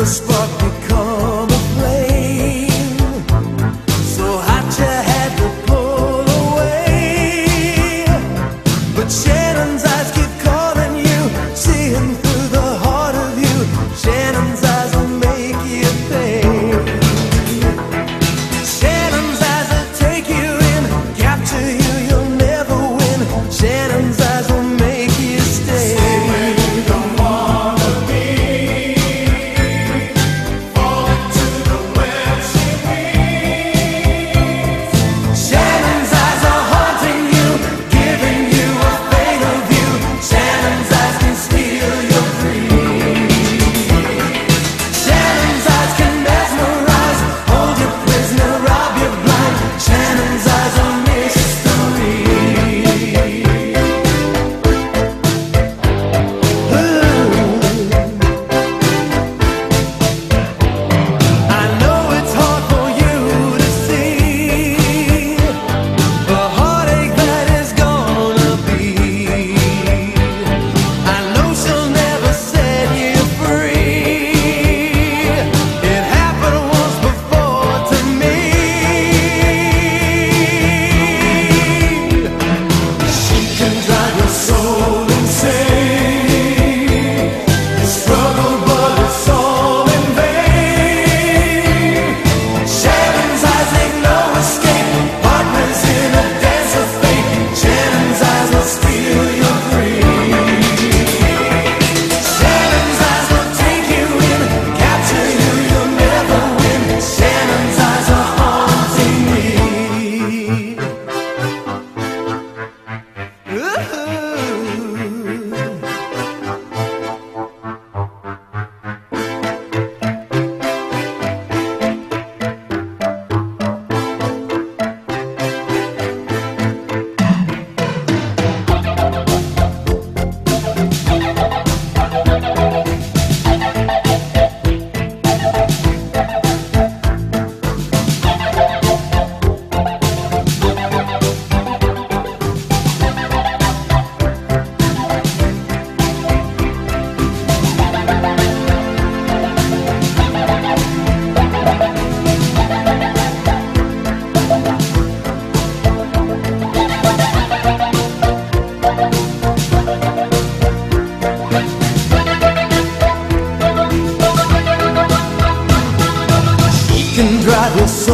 the spot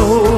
Oh.